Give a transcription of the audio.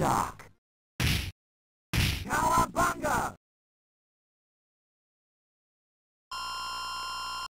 Yeah.